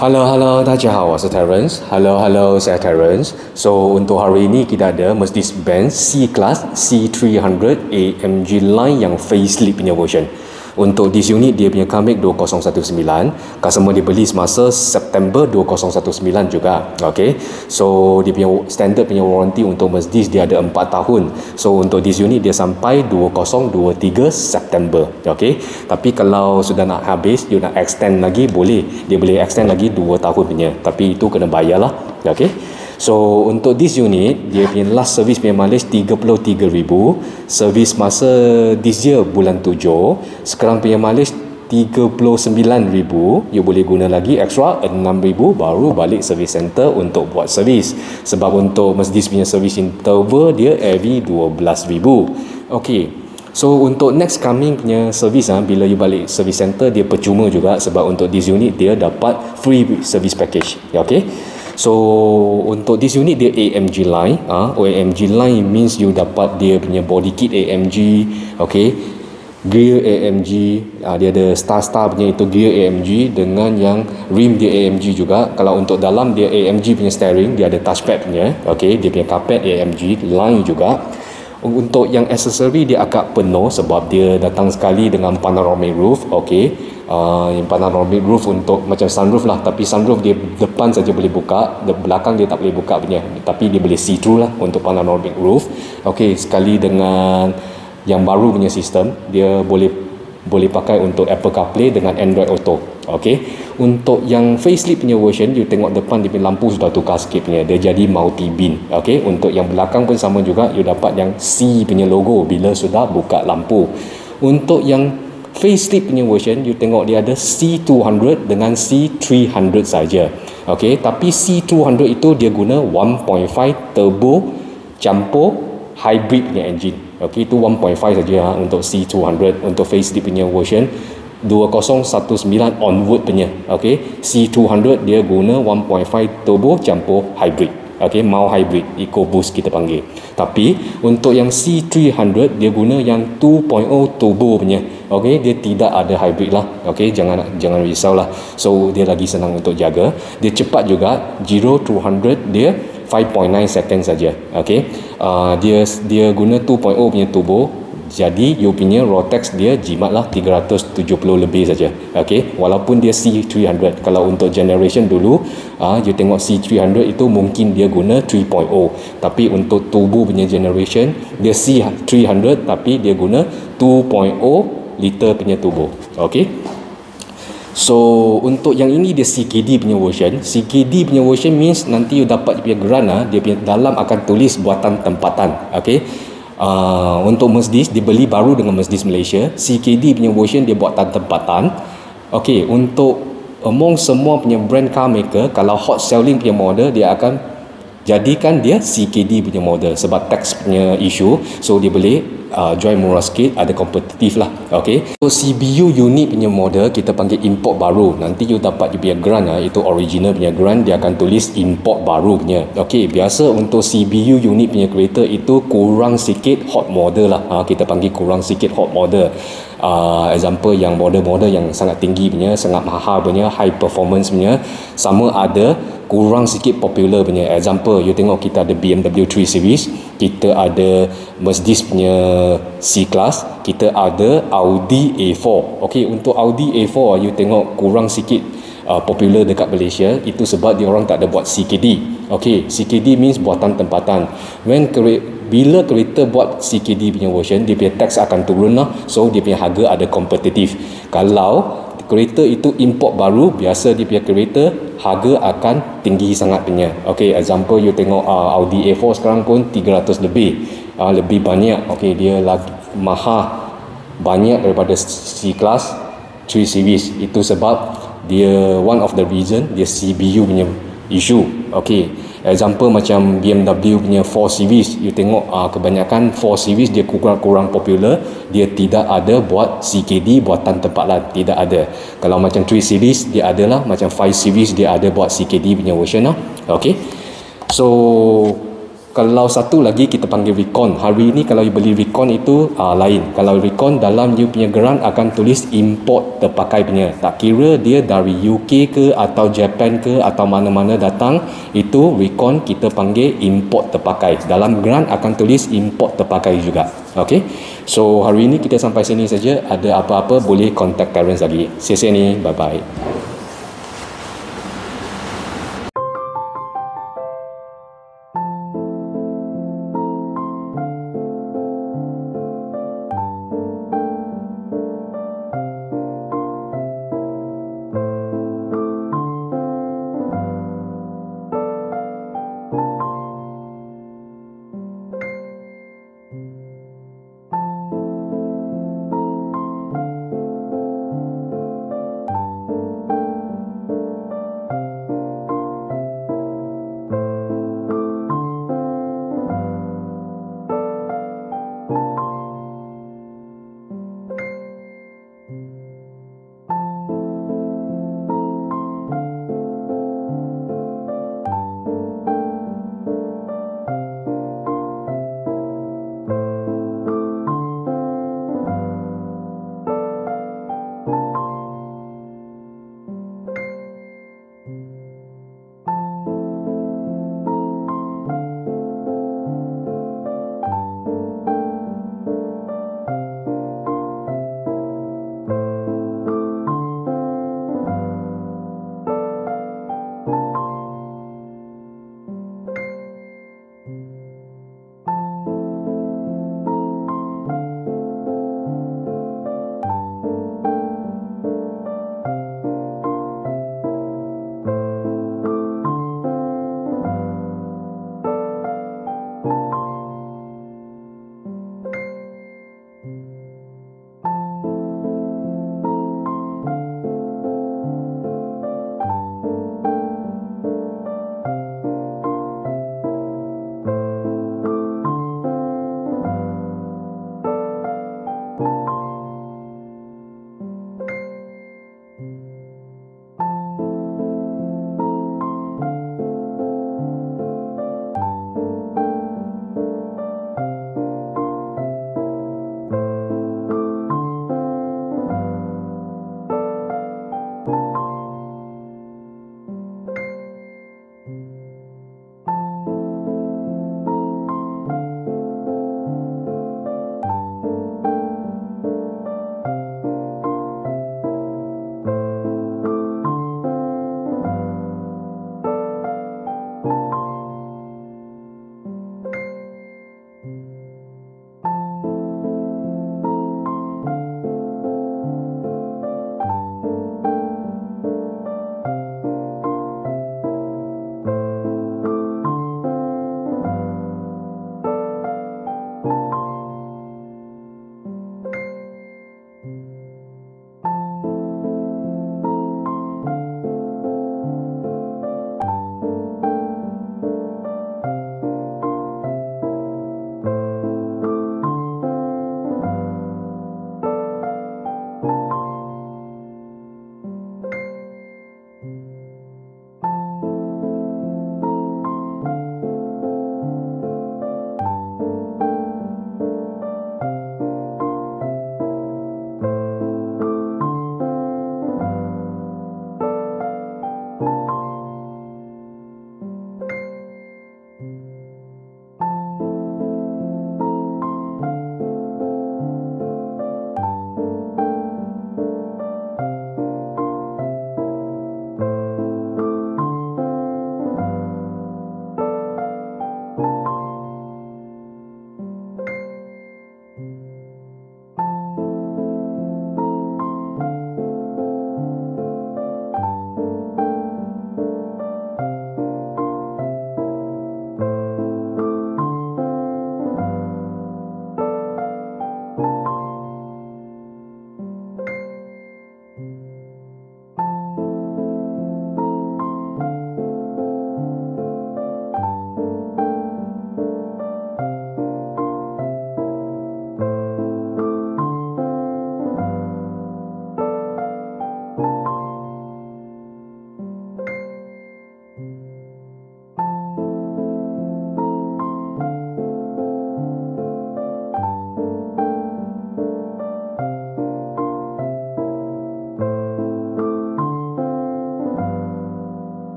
Hello, hello, 大家好，我是 Terence。Hello, hello, saya Terence. So, untuk hari ini kita ada Mercedes-Benz C-Class C300 AMG Line yang facelift punya version. Untuk this unit dia punya comic 2019 Customer dia beli semasa September 2019 juga. Okay So dia punya standard punya warranty untuk Mercedes dia ada 4 tahun. So untuk this unit dia sampai 2023 September. Okay Tapi kalau sudah nak habis You nak extend lagi boleh. Dia boleh extend lagi 2 tahun punya. Tapi itu kena bayar lah Okay So untuk this unit dia punya last service punya mileage 33,000 service masa this year bulan 7 sekarang punya mileage 39,000 you boleh guna lagi extra 6,000 baru balik service center untuk buat service. Sebab untuk Mercedes punya service interval dia every 12,000 ok so untuk next coming punya service ha, bila you balik service center dia percuma juga. Sebab untuk this unit dia dapat free service package. Ok So untuk this unit dia AMG line. Ah uh, AMG line means you dapat dia punya body kit AMG okay? Gear AMG uh, ah, dia ada star star punya itu gear AMG dengan yang rim dia AMG juga. Kalau untuk dalam dia AMG punya steering dia ada touchpad punya okay? Dia punya carpet AMG line juga. Untuk yang accessory dia agak penuh sebab dia datang sekali dengan panoramic roof okey uh, yang panoramic roof untuk macam sunroof lah. Tapi sunroof dia depan saja boleh buka belakang dia tak boleh buka punya. Tapi dia boleh see through lah untuk panoramic roof. Okey sekali dengan yang baru punya sistem dia boleh boleh pakai untuk Apple CarPlay dengan Android Auto. Okey untuk yang facelift punya version you tengok depan dia punya lampu sudah tukar sikit punya. Dia jadi multi beam okey untuk yang belakang pun sama juga. You dapat yang C punya logo bila sudah buka lampu. Untuk yang facelift punya version you tengok dia ada C200 dengan C300 saja. Okey tapi C200 itu dia guna 1.5 turbo campur hybrid punya engine. Okey itu 1.5 saja ha, untuk C200 untuk facelift punya version. 2019 onward punya. Okey C200 dia guna 1.5 turbo campur hybrid. Okey mau hybrid EcoBoost kita panggil tapi untuk yang C300 dia guna yang 2.0 turbo punya okey dia tidak ada hybrid lah. Okey jangan jangan risaulah. So dia lagi senang untuk jaga. Dia cepat juga. 0 to 100 dia 5.9 second saja. Okey uh, dia dia guna 2.0 punya turbo jadi you punya Rotex dia jimat lah 370 lebih saja. Okey walaupun dia C300 kalau untuk generation dulu uh, you tengok C300 itu mungkin dia guna 3.0 tapi untuk turbo punya generation dia C300 tapi dia guna 2.0 liter punya turbo okey So untuk yang ini dia CKD punya version. CKD punya version means nanti you dapat dia punya grant ah, dia punya dalam akan tulis buatan tempatan. Okay uh, untuk Mercedes dibeli baru dengan Mercedes Malaysia. CKD punya version dia buatan tempatan okay untuk among semua punya brand car maker kalau hot selling punya model dia akan jadikan dia CKD punya model sebab tax punya issue. So dia boleh uh, join murah sikit ada kompetitif lah ok so CBU unit punya model kita panggil import baru. Nanti you dapat you punya grant lah itu original punya grant dia akan tulis import baru punya ok biasa untuk CBU unit punya kereta itu kurang sikit hot model lah ha, kita panggil kurang sikit hot model uh, example yang model-model yang sangat tinggi punya sangat mahal punya high performance punya sama ada kurang sikit popular punya. Example you tengok kita ada BMW 3 series kita ada Mercedes punya C-Class kita ada Audi A4 ok untuk Audi A4 you tengok kurang sikit uh, popular dekat Malaysia itu sebab dia orang tak ada buat CKD ok CKD means buatan tempatan. When bila kereta buat CKD punya version dia punya tax akan turun lah. So dia punya harga ada kompetitif kalau kereta itu import baru biasa dia punya kereta harga akan tinggi sangat punya. Ok example you tengok uh, Audi A4 sekarang pun 300 lebih. Uh, lebih banyak. Ok dia lagi mahal banyak daripada C-Class 3 series. Itu sebab dia one of the reason dia CBU punya issue. Ok example macam BMW punya 4 series you tengok uh, kebanyakan 4 series dia kurang-kurang popular dia tidak ada buat CKD buatan tempat lah tidak ada. Kalau macam 3 series dia ada lah. Macam 5 series dia ada buat CKD punya version lah. Ok so kalau satu lagi kita panggil recon. Hari ini kalau you beli recon itu uh, lain. Kalau recon dalam you punya geran akan tulis import terpakai punya. Tak kira dia dari UK ke atau Japan ke atau mana-mana datang itu recon kita panggil import terpakai. Dalam geran akan tulis import terpakai juga. Ok? So hari ini kita sampai sini saja. Ada apa-apa boleh contact Terence lagi. See you bye bye